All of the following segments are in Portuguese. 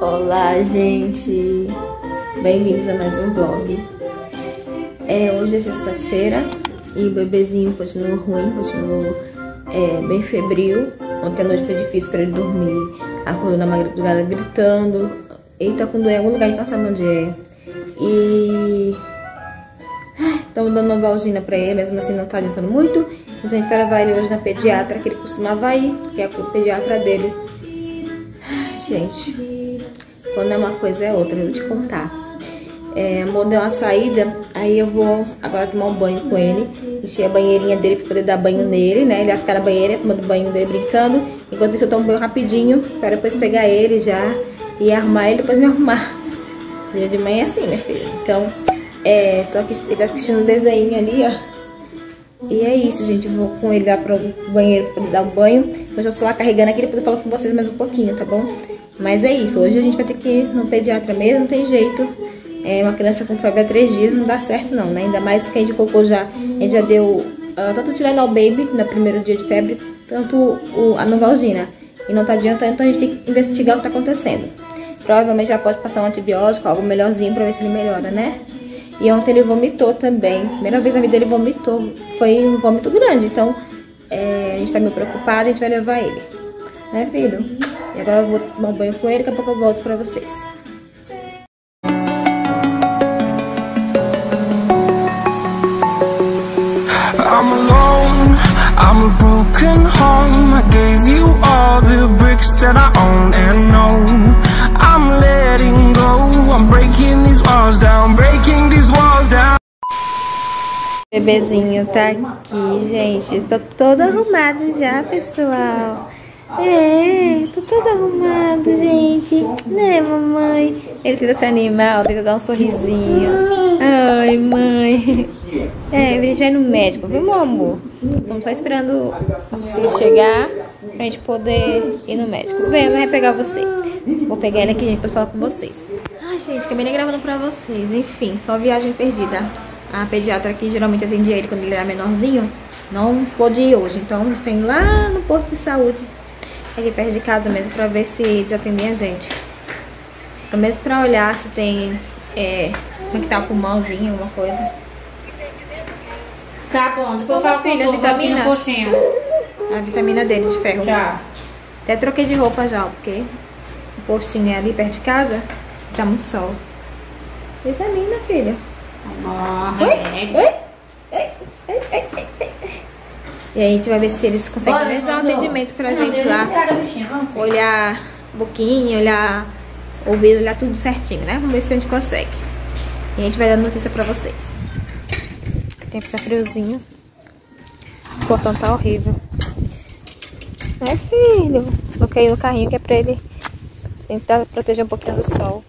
Olá, gente! Bem-vindos a mais um vlog. É, hoje é sexta-feira e o bebezinho continua ruim, continua é, bem febril. Ontem à noite foi difícil para ele dormir, acordou na madrugada gritando. Ele tá com dor em algum lugar, a gente não sabe onde é. E... Estamos dando novalgina pra ele, mesmo assim não tá adiantando muito. Então a gente vai levar ele hoje na pediatra, que ele costumava ir, que é a pediatra dele. Gente, quando é uma coisa é outra, eu vou te contar. É, amor deu uma saída, aí eu vou agora tomar um banho com ele. Encher a banheirinha dele pra poder dar banho nele, né? Ele vai ficar na banheira, tomando banho dele, brincando. Enquanto isso eu tomo banho rapidinho, para depois pegar ele já e arrumar ele, depois me arrumar. Dia de manhã é assim, minha filha. Então, é, tô aqui, ele tá assistindo um desenho ali, ó. E é isso, gente. Eu vou com ele lá pro banheiro pra dar um banho. Eu já estou lá carregando aqui, depois eu falo com vocês mais um pouquinho, tá bom? Mas é isso. Hoje a gente vai ter que ir no pediatra mesmo, não tem jeito. É uma criança com febre há três dias, não dá certo não, né? Ainda mais que a gente colocou já, a gente já deu uh, tanto o Tylenol Baby no primeiro dia de febre, tanto o, a Novalgina. E não tá adiantando, então a gente tem que investigar o que tá acontecendo. Provavelmente já pode passar um antibiótico, algo melhorzinho pra ver se ele melhora, né? E ontem ele vomitou também. Primeira vez na vida ele vomitou. Foi um vômito grande. Então, é, a gente tá meio preocupado a gente vai levar ele. Né, filho? E agora eu vou tomar um banho com ele, daqui a pouco eu volto pra vocês. I'm alone, I'm a broken home I gave you all the bricks that I own and know Bebezinho tá aqui, gente. Tô todo arrumado já, pessoal. É, tô todo arrumado, gente. Né, mamãe? Ele tenta se animar, tenta dar um sorrisinho. Ai, mãe. É, ele já vai no médico, viu, meu amor? Estamos só esperando você chegar pra gente poder ir no médico. Vem, vai pegar você. Vou pegar ele aqui, gente, depois falar com vocês. Ai, gente, acabei nem gravando pra vocês. Enfim, só viagem perdida. A pediatra aqui geralmente atendia ele quando ele era menorzinho. Não pôde ir hoje, então a gente tem lá no posto de saúde aqui perto de casa mesmo pra ver se eles atendem a gente. Pelo menos pra olhar se tem, é, como é que tá o pulmãozinho, alguma coisa. Tá bom, depois fala filha, com aqui vitamina. A vitamina dele de ferro. Tchau. Até troquei de roupa já, porque o postinho é ali perto de casa, tá muito sol. Vitamina, filha. Morre. Oi. E aí a gente vai ver se eles conseguem Bora, mesmo dar um atendimento pra Não, gente lá. olhar boquinha, olhar ouvido, olhar tudo certinho, né? Vamos ver se a gente consegue. E a gente vai dando notícia pra vocês. O tempo tá friozinho. Esse portão tá horrível. É, filho. Coloquei no carrinho que é pra ele tentar proteger um pouquinho do sol.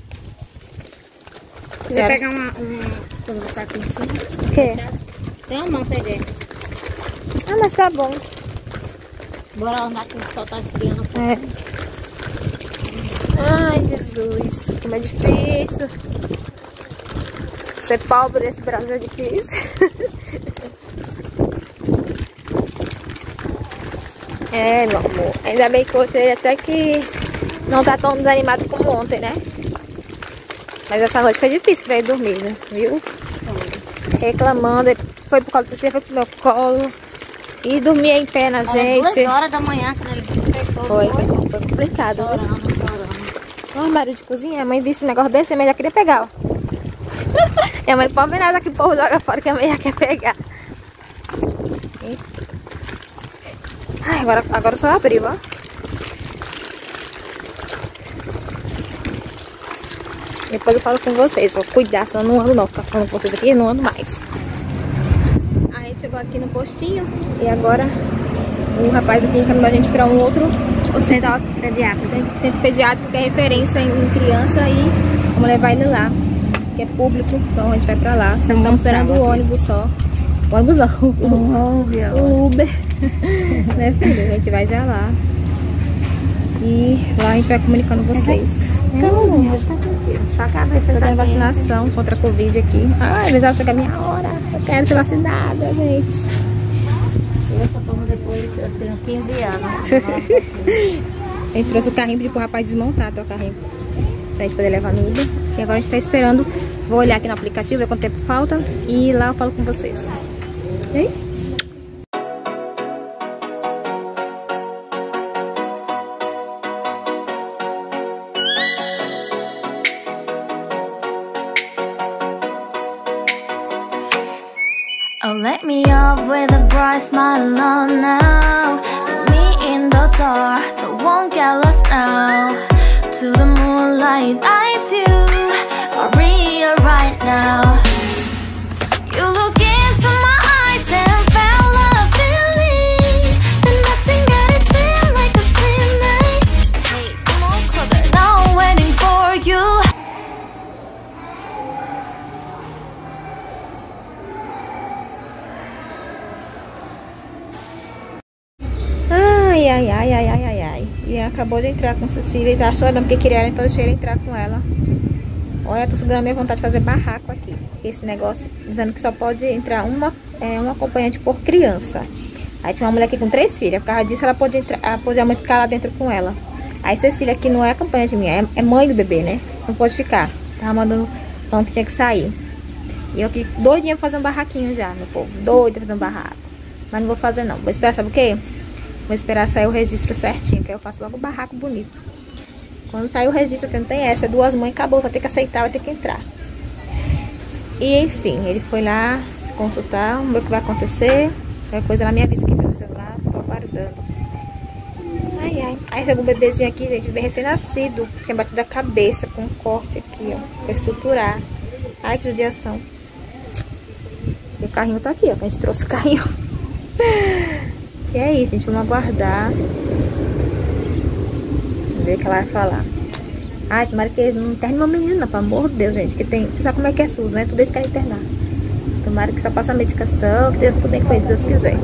Zero. pegar uma, uma pra botar aqui em cima? O quê? Tem uma manta aí dentro. Ah, mas tá bom. Bora andar que o sol tá esfriando. É. Ai, Jesus, como é difícil. Ser pobre nesse Brasil é difícil. É, meu amor. Ainda bem que hoje até que não tá tão desanimado como ontem, né? Mas essa noite foi difícil pra ele dormir, né? Viu? Reclamando, ele foi pro colo do foi pro meu colo. E dormia em pé na Era gente. duas horas da manhã quando ele fechou. Foi, foi complicado. viu? Chorando, chorando. Um armário de cozinha, a mãe visse esse negócio desse, a mãe já queria pegar, ó. e a mãe pode ver nada que o povo joga fora que a mãe já quer pegar. Ai, agora, agora só abriu, ó. Depois eu falo com vocês, vou cuidar, senão eu não ando não. Ficar falando com vocês aqui, eu não ando mais. Aí chegou aqui no postinho e agora o rapaz aqui encaminhou a gente para um outro hospital pediátrico. Centro pediátrico que é referência em criança e vamos levar ele lá. Que é público, então a gente vai pra lá. Só estamos esperando o ônibus só. O ônibus não, o, o Uber. né, filho? A gente vai já lá. E lá a gente vai comunicando vocês. Contigo. Só a cabeça Tô tá vacinação contra a Covid aqui. Ai, já chega a minha hora. Eu quero ser vacinada, gente. Eu só tomo depois, eu tenho 15 anos. A gente trouxe o carrinho, pediu pro rapaz desmontar até o carrinho. pra gente poder levar no Uber. E agora a gente tá esperando. Vou olhar aqui no aplicativo, ver quanto tempo falta. E lá eu falo com vocês. E aí? Ai, ai, ai, ai, ai, ai. E acabou de entrar com Cecília e tá chorando porque queria então deixei ele entrar com ela. Olha, tô segurando minha vontade de fazer barraco aqui. Esse negócio dizendo que só pode entrar uma, é, uma acompanhante por criança. Aí tinha uma mulher aqui com três filhas. Por causa disso, ela pode entrar, ela pode a mãe ficar lá dentro com ela. Aí Cecília, que não é acompanhante minha, é, é mãe do bebê, né? Não pode ficar. Tava mandando falando que tinha que sair. E eu aqui doidinha pra fazer um barraquinho já, meu povo. Doida pra fazer um barraco. Mas não vou fazer não. Vou esperar, sabe o quê? Vou esperar sair o registro certinho, que aí eu faço logo o barraco bonito. Quando sair o registro, não tem essa, duas mães, acabou, vai ter que aceitar, vai ter que entrar. E enfim, ele foi lá se consultar, vamos ver o que vai acontecer. Qualquer coisa ela me avisa aqui pelo celular, tô aguardando. Ai, ai. Aí chegou um bebezinho aqui, gente, bem recém-nascido. Tinha batido a cabeça com um corte aqui, ó. Foi suturar. Ai, que judiação. E o carrinho tá aqui, ó. A gente trouxe o carrinho. E é isso, gente. Vamos aguardar. Ver que ela vai falar. Ai, tomara que não internem meu menino, não. Pelo amor de Deus, gente. Que tem... Você sabe como é que é SUS, né? Tudo isso quer internar. Tomara que só passe a medicação, que tenha tudo bem com se Deus quiser.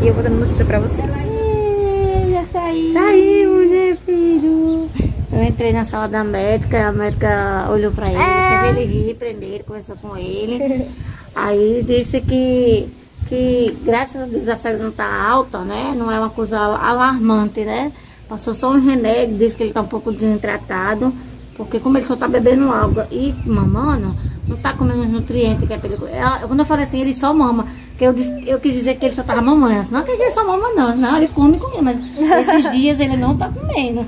E eu vou dando notícia pra vocês. Ih, Já saí. Saiu, né, filho? Eu entrei na sala da médica, a médica olhou pra ele, É. fez ele rir primeiro, conversou com ele. Aí disse que, que graças a Deus a febre não tá alta, né? Não é uma coisa alarmante, né? Passou só um remédio, disse que ele tá um pouco desidratado, porque como ele só tá bebendo água e mamando, não tá comendo os nutrientes que é perigoso. Ela- Quando eu falei assim, ele só mama. Que eu, disse, eu quis dizer que ele só tava mamando. Não que ele só mama, não. Não, ele come comigo, mas esses dias ele não tá comendo.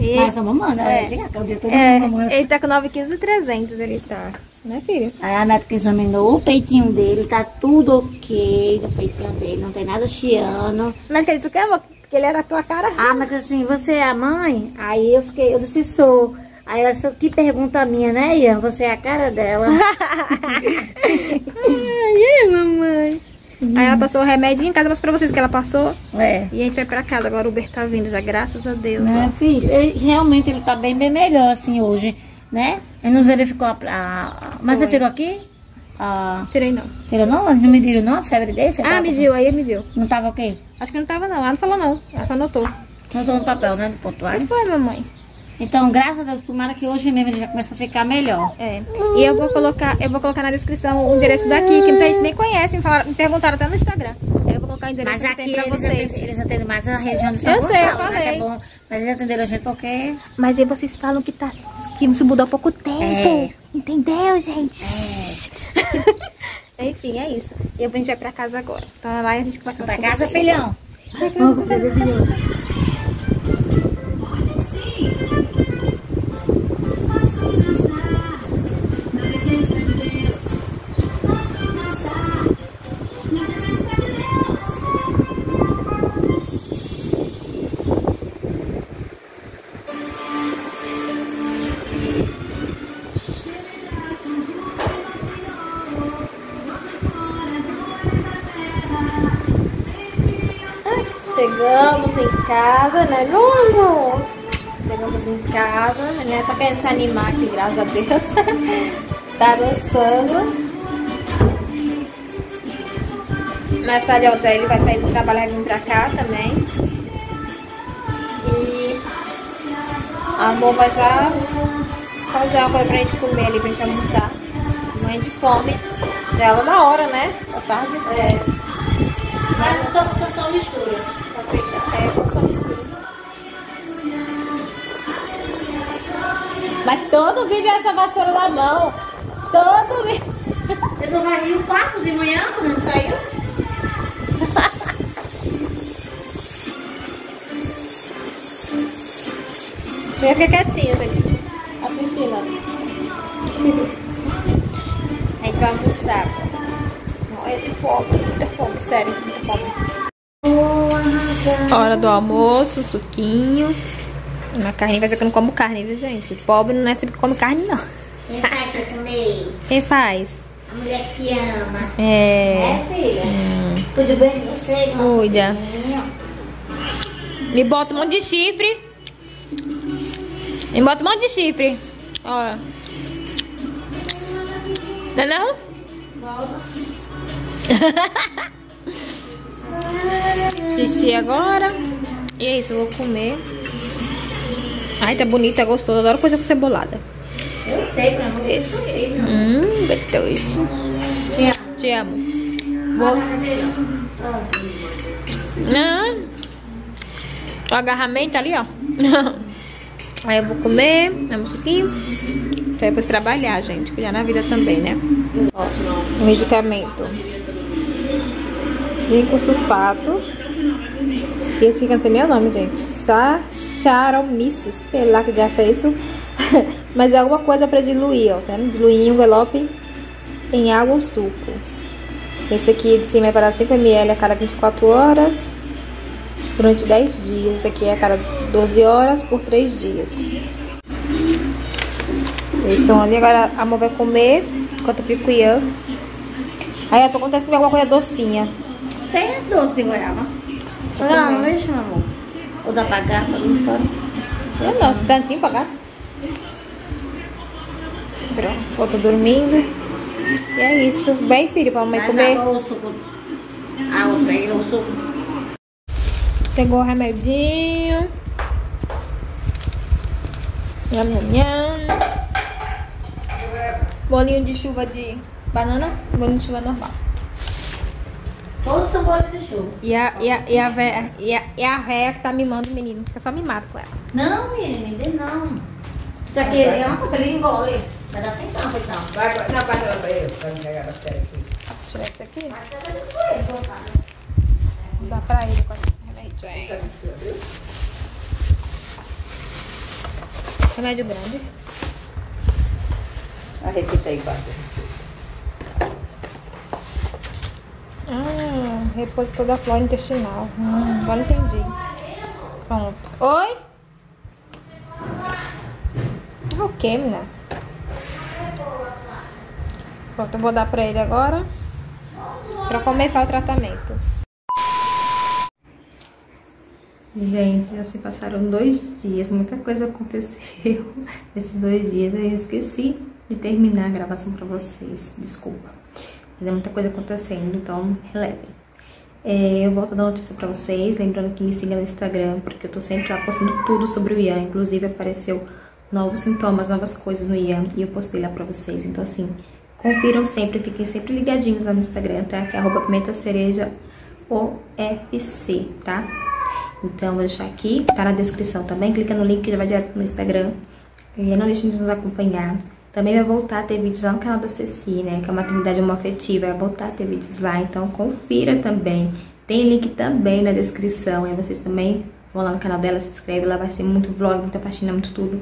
E... Mas só mamando, É. é. é. o dia todo É, mamando. ele tá com 9,300 ele tá. Né, filho? Aí a médica examinou o peitinho dele, tá tudo ok no peitinho dele, não tem nada chiando. Mas que ele disse o quê, amor? Que ele era a tua cara. Ah, mas assim, você é a mãe? Aí eu fiquei, eu disse, sou. Aí ela disse, que pergunta minha, né, Ian? Você é a cara dela. Ai, ai, mamãe. Aí ela passou o remédio em casa, mas pra vocês que ela passou. é. E a gente vai pra casa. Agora o Uber tá vindo já, graças a Deus. Né, ó. filho? Ele- realmente ele tá bem, bem melhor, assim, hoje, né? Ele não verificou a... a- mas você Foi. tirou aqui? Ah, Tirei não. tirou não? Eles não mediram não a febre? Você Ah, mediu, aí ele mediu. Não tava ok? Acho que não tava não. Ela não falou não. Ela só anotou. Não tô no papel, né, do pontuário. Foi, mamãe. Então, graças a Deus, tomara que hoje mesmo ele já começa a ficar melhor. É. E eu vou colocar, eu vou colocar na descrição o endereço daqui, que muita gente nem conhece, me, falaram, me perguntaram até no Instagram. Eu vou colocar o endereço Mas aqui tem pra eles vocês. atendem, eles atendem mais a região de São Eu sei, eu Gonçalo, né? Que é bom. Mas eles atenderam a gente porque... Mas aí vocês falam que, tá, que se mudou há pouco tempo. É. Entendeu, gente? Enfim, é isso. E a gente vai pra casa agora. Então lá a gente começa a Pra casa, filhão. Chegamos em casa, né, amor? Chegamos em casa, a menina tá querendo se animar aqui, graças a Deus. tá dançando. Mais tarde a outra ele vai sair pro trabalho e vir pra cá também. E a amor já fazer uma coisa pra gente comer ali, pra gente almoçar. Mãe de fome. Dela uma hora, né? À tarde. É. Mas então, fica só mistura. Mas todo vídeo é essa vassoura na mão. Todo vídeo. Eu não varri o quarto de manhã quando a gente saiu. Vem ficar quietinha, gente. Assistindo. A gente vai almoçar. Olha de fome, muita fome, sério, muita fome. Hora do almoço, suquinho. Uma carne, vai ser que eu não como carne, viu, gente? Pobre não é sempre que come carne, não. Quem faz pra comer? Quem faz? A mulher que ama. É. É, filha? Tudo bem com você? Cuida. Me bota um monte de chifre. Me bota um monte de chifre. Olha. Não é não? Assisti agora. E é isso, eu vou comer. Ai, tá bonita, gostoso. Adoro coisa com cebolada. Eu sei, pra não ver isso não. Hum, gostoso. Te amo. Te amo. Vou... Não. O agarramento ali, ó. Aí eu vou comer, dar um suquinho. Pra depois trabalhar, gente. Cuidar na vida também, né? Medicamento. Zinco sulfato. E esse aqui não sei nem o nome, gente. Saccharomyces. Sei lá que de acha isso. Mas é alguma coisa pra diluir, ó. Tá? vendo? Diluir em envelope em água ou suco. Esse aqui de cima é para 5 ml a cada 24 horas. Durante 10 dias. Esse aqui é a cada 12 horas por 3 dias. Eles estão ali, agora a amor vai comer enquanto eu fico cuidando. Aí eu tô contando comer alguma coisa docinha. Tem doce, goiaba. Não, não deixa, meu amor. Ou dá pra gata ali fora. Eu não, tantinho pra gato. Pronto, outro dormindo. E é isso. Bem, filho, pra mamãe Mas comer. agora o suco. Aí, o suco. Pegou o remedinho. Nham, nham, nham. Bolinho de chuva de banana, bolinho de chuva normal. Todos são bolos de chuva. E a, e a, e a, vé- e a, e a véia que tá mimando o menino. Fica só mimado com ela. Não, menina, ainda não. Isso aqui é uma coisa, ele engole. Vai dar sem tampa, então. Vai, vai, não, passa ela pra ele, pra não pegar a bactéria aqui. Tirar isso aqui. Mas tá voltado. Dá pra ele com esse remédio. Remédio grande. A receita aí, guarda a receita. Ah, repositor da flora intestinal. Hum, agora entendi. Pronto. Oi? Ah, O que, menina? Pronto, eu vou dar pra ele agora. Pra começar o tratamento. Gente, já se passaram dois dias, muita coisa aconteceu nesses dois dias. Eu esqueci de terminar a gravação pra vocês, desculpa. Mas é muita coisa acontecendo, então relevem. É, eu volto a dar notícia pra vocês, lembrando que me siga no Instagram, porque eu tô sempre lá postando tudo sobre o Ian. Inclusive apareceu novos sintomas, novas coisas no Ian e eu postei lá pra vocês. Então assim, confiram sempre, fiquem sempre ligadinhos lá no Instagram, tá? Que é arroba OFC, tá? Então, vou deixar aqui, tá na descrição também. Clica no link que já vai direto no Instagram. E não deixem de nos acompanhar. Também vai voltar a ter vídeos lá no canal da Ceci, né? Que é a maternidade homoafetiva. Vai voltar a ter vídeos lá. Então, confira também. Tem link também na descrição. Aí vocês também vão lá no canal dela, se inscreve. Lá vai ser muito vlog, muita faxina, muito tudo.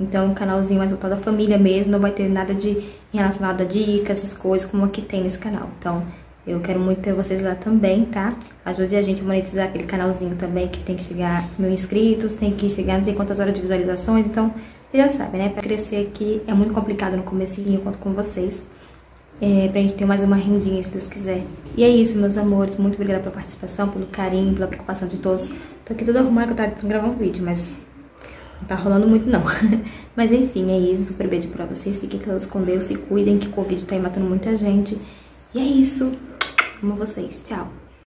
Então, um canalzinho mais voltado à família mesmo. Não vai ter nada de relacionado a dicas, essas coisas, como aqui tem nesse canal. Então, eu quero muito ter vocês lá também, tá? Ajude a gente a monetizar aquele canalzinho também, que tem que chegar mil inscritos, tem que chegar não sei quantas horas de visualizações, então, você já sabe, né? Pra crescer aqui é muito complicado no comecinho, eu conto com vocês. É, pra gente ter mais uma rendinha, se Deus quiser. E é isso, meus amores. Muito obrigada pela participação, pelo carinho, pela preocupação de todos. Tô aqui toda arrumada que eu tava tentando gravar um vídeo, mas não tá rolando muito, não. mas enfim, é isso. Super beijo pra vocês. Fiquem com Deus, se cuidem, que o Covid tá aí matando muita gente. E é isso. Amo vocês. Tchau.